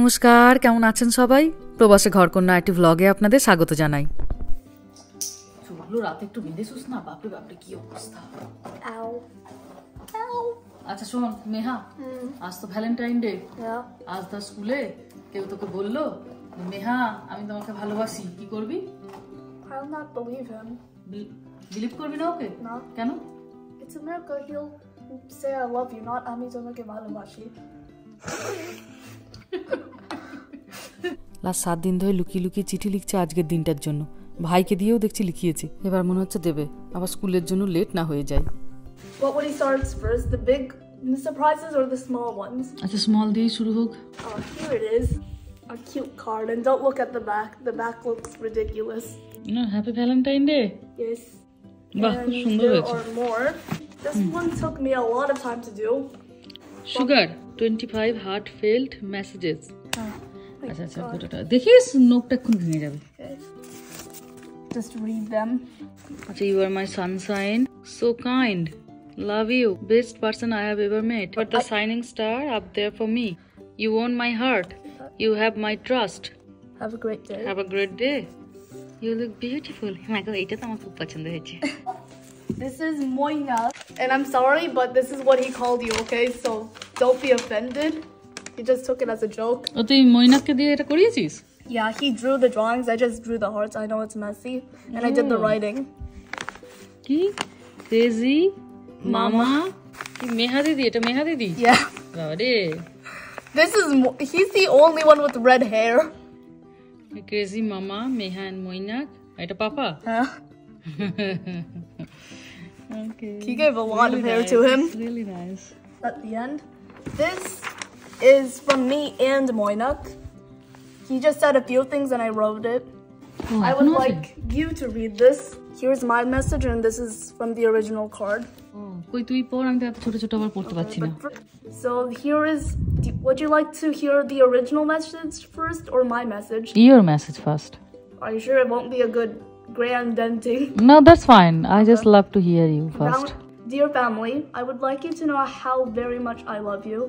নমস্কার কেমন আছেন সবাই? প্রবাসে ঘরকন্যা একটি ভ্লগে আপনাদের স্বাগত জানাই। চুলগুলো রাতে একটু বেঁধে শুস না? বাপরে বাপরে কি অবস্থা. আচ্ছা শোন মেহা আজ তো ভ্যালেন্টাইন ডে আজ তো স্কুলে কেউ তোকে বলল মেহা আমি তোমাকে ভালোবাসি কি করবি? বিলিভ করবি না ওকে. কেন? It's America. He'll say I love you, not আমি তোমাকে ভালোবাসি। লাস্ট সাত দিন ধরে লুকিয়ে লুকিয়ে চিঠি লিখছে আজকের দিনটার জন্য ভাইকে দিয়েও দেখছি লিখিয়েছে এবার মনে হচ্ছে দেবে আবার স্কুলের জন্য লেট না হয়ে যায় What would he start first? The big surprises or the small ones? আচ্ছা স্মল দিয়েই শুরু হোক Oh, here it is. A cute card. And don't look at the back. The back looks ridiculous. Happy Valentine day Yes. বাহ খুব সুন্দর হয়েছে more. This one took me a lot of time to do. Sugar twenty five heart failed messages Oh, আচ্ছা আচ্ছা গোটাটা দেখিস নোকটা এখন ভেঙে যাবে Okay. Just read them. আচ্ছা you are my sunshine so kind love you best person I have ever met for the shining star up there for me you own my heart you have my trust Have a great day. Have a great day you look beautiful হ্যাঁ গো এটা তো আমার খুব পছন্দ হয়েছে This is Moina. And I'm sorry, but this is what he called you, okay? So don't be offended. He just took it as a joke. ও তুই মৈনাককে দিয়ে এটা করিয়েছিস Yeah, he drew the drawings. I just drew the hearts. I know it's messy. And I did the Oh. writing. কি crazy মামা কি Meha দিদি এটা Meha দিদি Yeah. বাবারে This is, Mo- he's the only one with red hair. Crazy মামা Meha and Mainak এটা পাপা Huh? Okay. He gave a lot of hair to him. Really nice. At the end. This is from me and Moinak. He just said a few things and I wrote it. Oh, I would nothing. like you to read this. Here's my message, and this is from the original card. ও, কই তুই পড় আমি তো এত ছোট ছোট আবার পড়তে পারছি না But fir- so here is. do- Would you like to hear the original message first or my message? Your message first Are you sure it won't be a good grand ending? No that's fine I just love to hear you first Now, dear family, I would like you to know how very much I love you.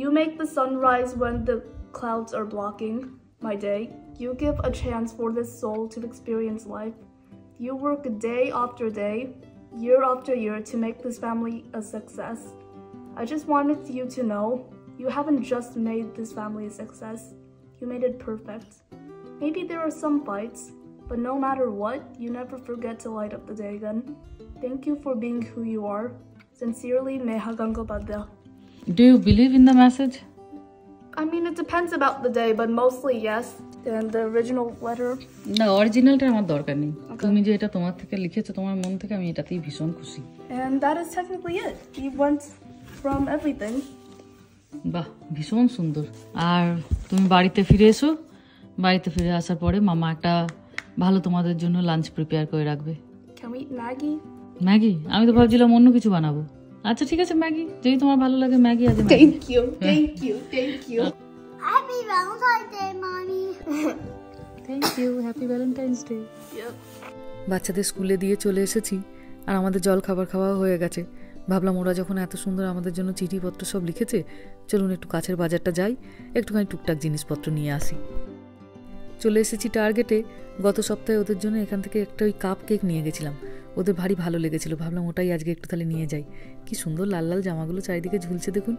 You make the sunrise when the clouds are blocking my day. You give a chance for this soul to experience life. You work day after day, year after year to make this family a success. I just wanted you to know you haven't just made this family a success, you made it perfect. Maybe there are some fights, but no matter what, you never forget to light up the day again. Thank you for being who you are. Sincerely, Meha Gangopadya. Do you believe in the message I mean, it depends about the day, but mostly yes. And the original letter. না অরিজিনালটা আমার দরকার নেই তুমি যে এটা তোমার থেকে লিখেছো তোমার মন থেকে আমি এটাতেই ভীষণ খুশি And that is technically it. He went from everything. বাহ ভীষণ সুন্দর আর তুমি বাড়িতে ফিরে এসো বাড়িতে ফিরে আসার পরে মামা একটা ভালো তোমাদের জন্য লাঞ্চ প্রিপেয়ার করে রাখবে Can we eat Maggie? Maggi আমি তো ভাবছিলাম অন্য কিছু বানাবো আচ্ছা ঠিক আছে ম্যাগি যদি তোমার ভালো লাগে ম্যাগি আছে thank you thank you you, thank you. Happy Valentine's Day, Mommy. Thank you happy Valentine's day Yep. বাচ্চাদের স্কুলে দিয়ে চলে এসেছি আর আমাদের জল খাবার খাওয়া হয়ে গেছে ভাবলাম ওরা যখন এত সুন্দর আমাদের জন্য চিঠিপত্র সব লিখেছে চলুন একটু কাছের বাজারটা যাই একটুখানি টুকটাক জিনিসপত্র নিয়ে আসি চলে এসেছি টার্গেটে গত সপ্তাহে ওদের জন্য এখান থেকে একটা ওই কাপ কেক নিয়ে গেছিলাম ওদের ভারী ভালো লেগেছিল। ভাবলাম ওটাই আজকে একটু তাহলে নিয়ে যাই। কি সুন্দর লাল লাল জামাগুলো চারিদিকে ঝুলছে দেখুন।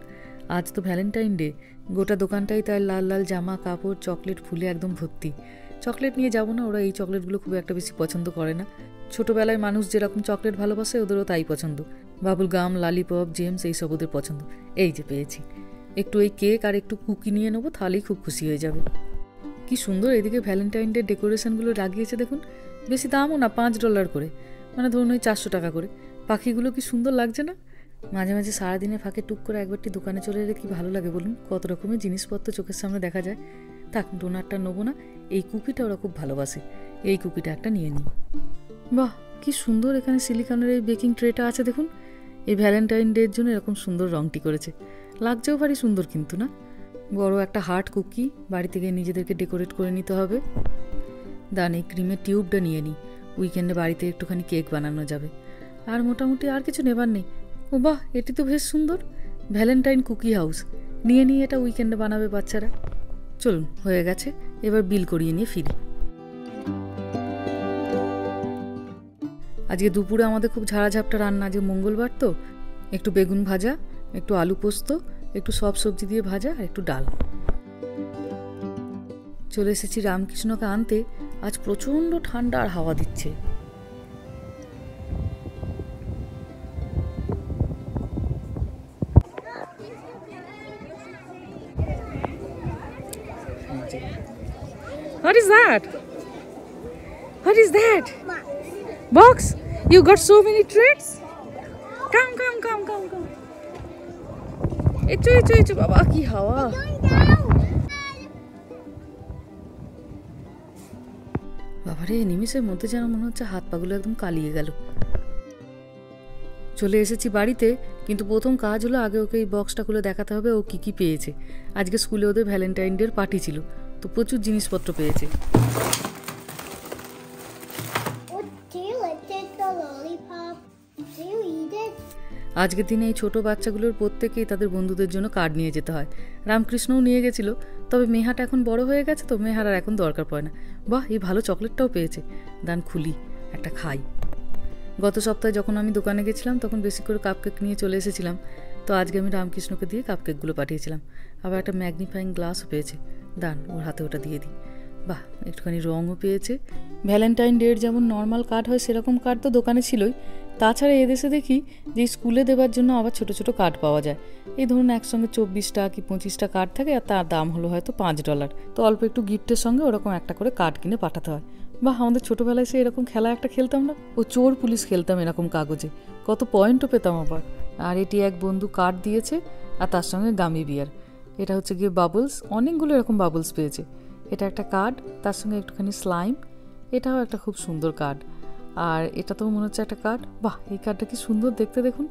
আজ তো ভ্যালেন্টাইন ডে গোটা দোকানটাই তাই লাল লাল জামা, কাপড়, চকলেট ফুলে একদম ভর্তি। চকলেট নিয়ে যাব না, ওরা এই চকলেটগুলো খুব একটা বেশি পছন্দ করে না। ছোটোবেলায় মানুষ যেরকম চকলেট ভালোবাসে, ওদেরও তাই পছন্দ। বাবুল গাম, লালিপপ, জেমস, এইসব ওদের পছন্দ। এই যে পেয়েছি। একটু এই কেক আর একটু কুকি নিয়ে নেব, তাহলেই খুব খুশি হয়ে যাবে। কি সুন্দর এদিকে ভ্যালেন্টাইন ডে ডেকোরেশনগুলো লাগিয়েছে দেখুন। বেশি দামও না, পাঁচ ডলার করে। মানে ধরুন ওই চারশো টাকা করে। পাখিগুলো কি সুন্দর লাগছে না? মাঝে মাঝে সারাদিনে ফাঁকে টুক করে একবারটি দোকানে চলে এলে কি ভালো লাগে বলুন? কত রকমের জিনিসপত্র চোখের সামনে দেখা যায়। থাক ডোনারটা নেব না। এই কুকিটা ওরা খুব ভালোবাসে। এই কুকিটা একটা নিয়ে নিই। বাহ, কি সুন্দর এখানে সিলিকনের এই বেকিং ট্রেটা আছে দেখুন। এই ভ্যালেন্টাইন ডের জন্য এরকম সুন্দর রংটি করেছে। লাগছেও ভারী সুন্দর কিন্তু না? বড় একটা হার্ট কুকি, বাড়ি থেকে নিজেদেরকে ডেকোরেট করে নিতে হবে। দান ক্রিমের টিউবটা নিয়ে নিই। উইকেন্ডে বাড়িতে একটুখানি কেক বানানো যাবে। আর মোটামুটি আর কিছু নেবার নেই। ও বাহ, এটি তো বেশ সুন্দর। Valentine cookie house. নিয়ে নিয়ে এটা উইকেন্ডে বানাবে বাচ্চারা। চলুন, হয়ে গেছে। এবার বিল করিয়ে নিয়ে ফিরি। আজকে দুপুরে আমাদের খুব ঝাড়াঝাপটা রান্না। আজকে মঙ্গলবার তো। একটু বেগুন ভাজা, একটু আলু পোস্ত, একটু সব সবজি দিয়ে ভাজা আর একটু ডাল। চলে এসেছি রামকৃষ্ণকে আনতে। আজ প্রচণ্ড ঠান্ডা আর হাওয়া দিচ্ছে What is that? What is that? Box? You got so many treats? Come, come, come, come, come. এচো এচো এচো বাবা কি হাওয়া বাবারে নিমিষের মধ্যে যেন মনে হচ্ছে হাত পাগুলো একদম কালিয়ে গেল। চলে এসেছি বাড়িতে, কিন্তু প্রথম কাজ হলো আগে ওকে এই বক্সটা খুলে দেখাতে হবে ও কি কি পেয়েছে। আজকে স্কুলে ওদের ভ্যালেন্টাইন ডের পার্টি ছিল, তো প্রচুর জিনিসপত্র পেয়েছে। আজকের দিনে এই ছোট বাচ্চাগুলোর প্রত্যেকেই তাদের বন্ধুদের জন্য কার্ড নিয়ে যেতে হয়। রামকৃষ্ণও নিয়ে গেছিল। তবে মেহাটা এখন বড় হয়ে গেছে তো মেহার আর এখন দরকার পড়ে না। বাহ, এই ভালো চকলেটটাও পেয়েছে। দান খুলি, একটা খাই। গত সপ্তাহে যখন আমি দোকানে গেছিলাম, তখন বেশি করে কাপকেক নিয়ে চলে এসেছিলাম। তো আজকে আমি রামকৃষ্ণকে দিয়ে কাপকেকগুলো পাঠিয়েছিলাম। আবার একটা ম্যাগনিফাইং গ্লাসও পেয়েছে। দান, ওর হাতে ওটা দিয়ে দিই। বাহ, একটুখানি রঙও পেয়েছে। ভ্যালেন্টাইন ডের যেমন নর্মাল কার্ড হয়, সেরকম কার্ড তো দোকানে ছিলই। তাছাড়া এদেশে দেখি যে স্কুলে দেওয়ার জন্য আবার ছোট ছোট কার্ড পাওয়া যায়। এই ধরুন একসঙ্গে চব্বিশটা কি পঁচিশটা কার্ড থাকে আর তার দাম হলো হয়তো পাঁচ ডলার। তো অল্প একটু গিফটের সঙ্গে ওরকম একটা করে কার্ড কিনে পাঠাতে হয়। বা আমাদের ছোটোবেলায় সে এরকম খেলা একটা খেলতাম না? ও চোর পুলিশ খেলতাম এরকম কাগজে। কত পয়েন্টও পেতাম আবার। আর এটি এক বন্ধু কার্ড দিয়েছে আর তার সঙ্গে গামি বিয়ার। এটা হচ্ছে গিয়ে বাবলস। অনেকগুলো এরকম বাবলস পেয়েছে। এটা একটা কার্ড, তার সঙ্গে একটুখানি স্লাইম। এটাও একটা খুব সুন্দর কার্ড। আর এটা তো মনে হচ্ছে একটা কার্ড বাহ, এই কার্ডটা কি সুন্দর দেখতে দেখুন।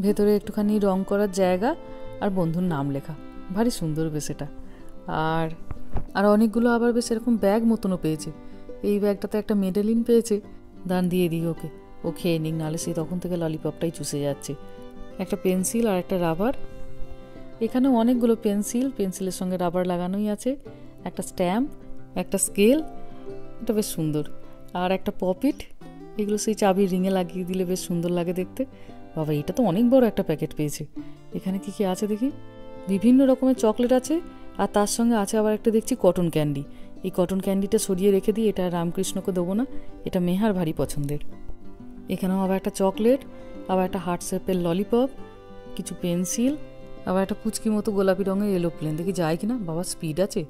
ভেতরে একটুখানি রং করার জায়গা আর বন্ধুর নাম লেখা। ভারী সুন্দর বেশ এটা। আর আর অনেকগুলো আবার বেশ এরকম ব্যাগ মতনও পেয়েছে। এই ব্যাগটাতে একটা মেডেলিন পেয়েছে। দান দিয়ে দিই ওকে। ও খেয়ে নিক, নাহলে সে তখন থেকে ললিপপটাই চুষে যাচ্ছে। একটা পেন্সিল আর একটা রাবার এখানে অনেকগুলো পেন্সিল পেন্সিলের সঙ্গে রাবার লাগানোই আছে। একটা স্ট্যাম্প একটা স্কেল এটা বেশ সুন্দর। আর একটা পপিট এগুলো সেই চাবির রিঙে লাগিয়ে দিলে বেশ সুন্দর লাগে দেখতে। বাবা, এটা তো অনেক বড় একটা প্যাকেট পেয়েছে। এখানে কি কি আছে দেখি? বিভিন্ন রকমের চকলেট আছে, আর তার সঙ্গে আছে আবার একটা দেখছি কটন ক্যান্ডি। এই কটন ক্যান্ডিটা সরিয়ে রেখে দিই এটা রামকৃষ্ণকে দেবো না, এটা মেহার ভারী পছন্দের। এখানেও আবার একটা চকলেট, আবার একটা হার্ট শেপের ললিপপ, কিছু পেন্সিল, আবার একটা কুচকি মতো গোলাপি রঙের এলোপ্লেন দেখি যায় কিনা? বাবা স্পিড আছে।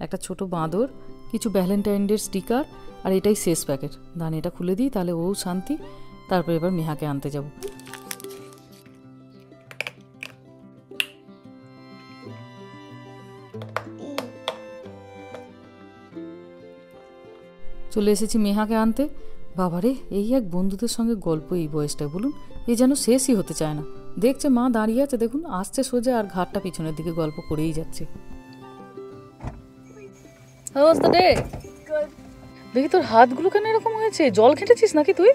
একটা ছোট বাঁদর কিছু ভ্যালেন্টাইন-ডের স্টিকার আর এটাই শেষ প্যাকেট দান, এটা খুলে দিই, তাহলে ও শান্তি। তারপর এবার মেহাকে আনতে যাব। চলে এসেছি মেহাকে আনতে। বাবারে, এই এক বন্ধুদের সঙ্গে গল্প এই বয়সটা, বলুন। এ যেন শেষই হতে চায় না। দেখছে মা দাঁড়িয়ে আছে, দেখুন, আসছে সোজা আর ঘাটটা পিছনের দিকে গল্প করেই যাচ্ছে। হ্যাঁ ডে দেখি তোর হাতগুলো কেন এরকম হয়েছে? জল খেটেছিস নাকি তুই?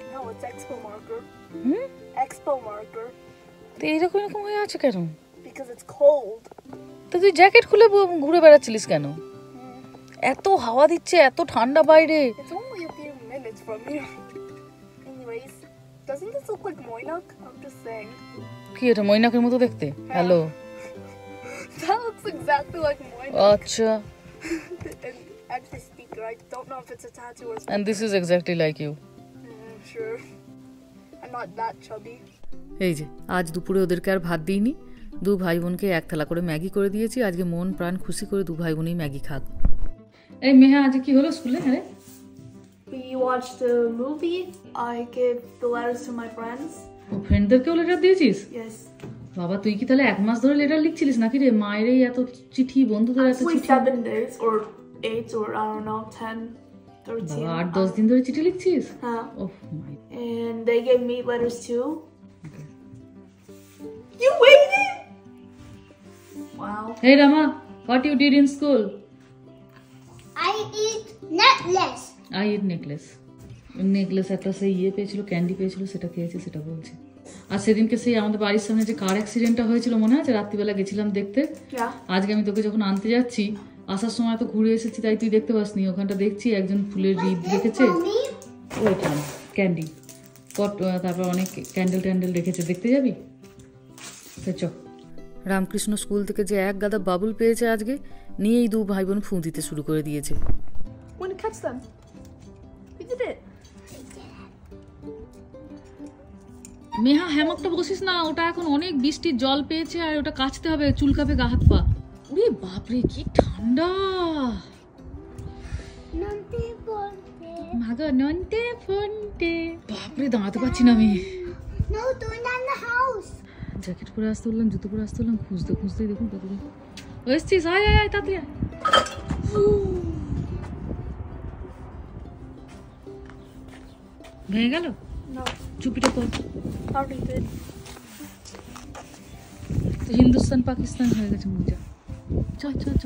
এইরকম এরকম হয়ে আছে কেন? তো তুই জ্যাকেট খুলে ঘুরে বেড়াচ্ছিলিস কেন? এত হাওয়া দিচ্ছে এত ঠান্ডা বাইরে। কি এটা মৈনাকের মতো দেখতে? হ্যালো আচ্ছা। actually, speaker, I don't know if it's a tattoo or something. And this is exactly like you Mm, sure. I'm not that chubby. এই যে আজ দুপুরে ওদেরকে আর ভাত দিইনি দু ভাই বোনকে এক থালা করে ম্যাগি করে দিয়েছি আজকে মন প্রাণ খুশি করে দু ভাই বোনই ম্যাগি খাক এই মেহা আজ কি হলো স্কুলে হ্যাঁ We watched a movie. I gave the letters to my friends. ও ফ্রেন্ডদেরকেও লেটার দিয়েছিস Yes. বাবা তুই কি তাহলে এক মাস ধরে লেটার লিখছিলিস নাকি রে মায়ের এই এত চিঠি বন্ধুদের এত চিঠি seven days or eight or I don't know, ten, thirteen. বাবা আট দশ দিন ধরে চিঠি লিখছিস Huh. Oh my And they gave me letters too. You waited? Wow. Hey Rama, what you did in school? I eat necklace. I eat necklace. Necklace একটা সেই ইয়ে পেয়েছিল ক্যান্ডি পেয়েছিল সেটা খেয়েছে সেটা বলছে আর সেদিনকে সেই আমাদের বাড়ির সামনে যে কার অ্যাক্সিডেন্টটা হয়েছিল মনে আছে রাত্রিবেলা গেছিলাম দেখতে আজকে আমি তোকে যখন আনতে যাচ্ছি আসার সময় তো ঘুরে এসেছি তাই তুই দেখতে পাসনি। ওখানটা দেখছি একজন ফুলের রিদ রেখেছে। ওইখান ক্যান্ডি। কট তারপর অনেক ক্যান্ডেল ট্যান্ডেল রেখেছে দেখতে যাবি? তা চ রামকৃষ্ণ স্কুল থেকে যে এক গাদা বাবুল পেয়েছে আজকে নিয়েই দু ভাই বোন ফুঁ দিতে শুরু করে দিয়েছে. মেহা হ্যামকটা বসিস না ওটা এখন অনেক বৃষ্টির জল পেয়েছে আর ওটা কাচতে হবে চুলকাবে গা হাত পা। বাপরে কি ঠান্ডা Nante Ponte. মাগো নন্টে ফন্টে বাপরে দাঁড়াতে পারছি না আমি No, doing that in the house. Jacket পরে আসতে বললাম জুতো পরে আসতে বললাম খুঁজতে খুঁজতেই দেখুন কত দূর ও এসছিস আয় আয় আয় তাড়াতাড়ি আয়। ভেঙে গেল No, চুপিটা কর already did. তো হিন্দুস্তান পাকিস্তান হয়ে গেছে মজা চ চ চ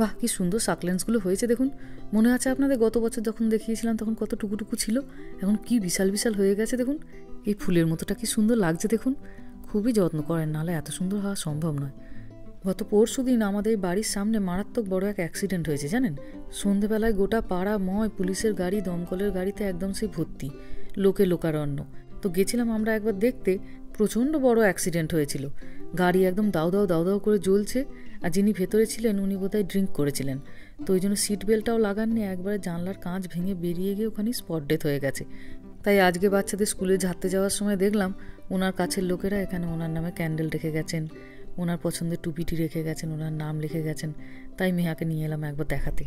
বাহ, কি সুন্দর সাকলেন্সগুলো হয়েছে দেখুন। মনে আছে আপনাদের গত বছর যখন দেখিয়েছিলাম তখন কত টুকুটুকু ছিল? এখন কি বিশাল বিশাল হয়ে গেছে দেখুন। এই ফুলের মতোটা কি সুন্দর লাগছে দেখুন। খুবই যত্ন করেন, নাহলে এত সুন্দর হওয়া সম্ভব নয়। গত পরশু দিন আমাদের বাড়ির সামনে মারাত্মক বড় এক অ্যাক্সিডেন্ট হয়েছে, জানেন? সন্ধেবেলায় গোটা পাড়া ময় পুলিশের গাড়ি, দমকলের গাড়িতে একদম সেই ভর্তি। লোকে লোকারণ্য। তো গেছিলাম আমরা একবার দেখতে, প্রচণ্ড বড় অ্যাক্সিডেন্ট হয়েছিল। গাড়ি একদম দাও দাও দাও দাও করে জ্বলছে, আর যিনি ভেতরে ছিলেন উনি বোধহয় ড্রিঙ্ক করেছিলেন। তো ওই জন্য সিট বেল্টটাও লাগাননি, একবারে জানলার কাঁচ ভেঙে বেরিয়ে গিয়ে ওখানে স্পট ডেথ হয়ে গেছে। তাই আজকে বাচ্চাদের স্কুলে ঝাড়তে যাওয়ার সময় দেখলাম, ওনার কাছের লোকেরা এখানে ওনার নামে ক্যান্ডেল রেখে গেছেন, ওনার পছন্দের টুপিটি রেখে গেছেন, ওনার নাম লিখে গেছেন। তাই মেহাকে নিয়ে এলাম একবার দেখাতে।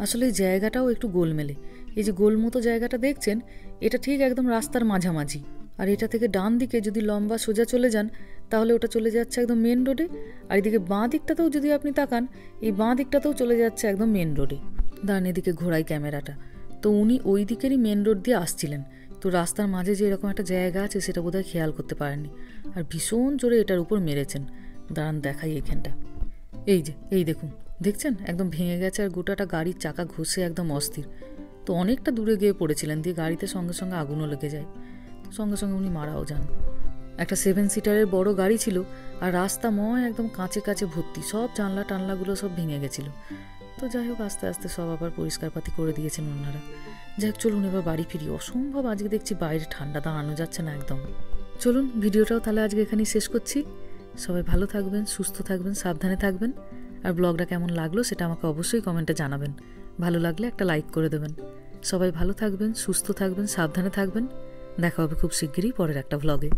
আসলে জায়গাটাও একটু গোলমেলে। এই যে গোল মতো জায়গাটা দেখছেন, এটা ঠিক একদম রাস্তার মাঝামাঝি। আর এটা থেকে ডান দিকে যদি লম্বা সোজা চলে যান, তাহলে ওটা চলে যাচ্ছে একদম মেন রোডে আর এদিকে বাঁ দিকটাতেও যদি আপনি তাকান, এই বাঁ দিকটাতেও চলে যাচ্ছে একদম মেন রোডে ডান এদিকে ঘোরাই ক্যামেরাটা। তো উনি ওই দিকেরই মেন রোড দিয়ে আসছিলেন। তো রাস্তার মাঝে যে এরকম একটা জায়গা আছে, সেটা বোধহয় খেয়াল করতে পারেননি। আর ভীষণ জোরে এটার উপর মেরেছেন। দাঁড়ান দেখাই এখানটা। এই যে, এই দেখুন। দেখছেন? একদম ভেঙে গেছে আর গোটাটা গাড়ির চাকা ঘষে একদম অস্থির। তো অনেকটা দূরে গিয়ে পড়েছিলেন, দিয়ে গাড়িতে সঙ্গে সঙ্গে আগুনও লেগে যায়। তো সঙ্গে সঙ্গে উনি মারাও যান। একটা সেভেন সিটারের বড় গাড়ি ছিল আর রাস্তা ময় একদম কাঁচে কাঁচে ভর্তি, সব জানলা টানলাগুলো সব ভেঙে গেছিল। তো যাই হোক, আস্তে আস্তে সব আবার পরিষ্কারপাতি করে দিয়েছেন ওনারা। যাই হোক চলুন এবার বাড়ি ফিরি। অসম্ভব, আজকে দেখছি বাইরে ঠান্ডা দাঁড়ানো যাচ্ছে না একদম। চলুন, ভিডিওটাও তাহলে আজকে এখানেই শেষ করছি। সবাই ভালো থাকবেন, সুস্থ থাকবেন, সাবধানে থাকবেন। আর ব্লগটা কেমন লাগল সেটা আমাকে অবশ্যই কমেন্টে জানাবেন। ভালো লাগলে একটা লাইক করে দেবেন। সবাই ভালো থাকবেন, সুস্থ থাকবেন, সাবধানে থাকবেন। দেখা হবে খুব শিগগিরই পরের একটা ভ্লগে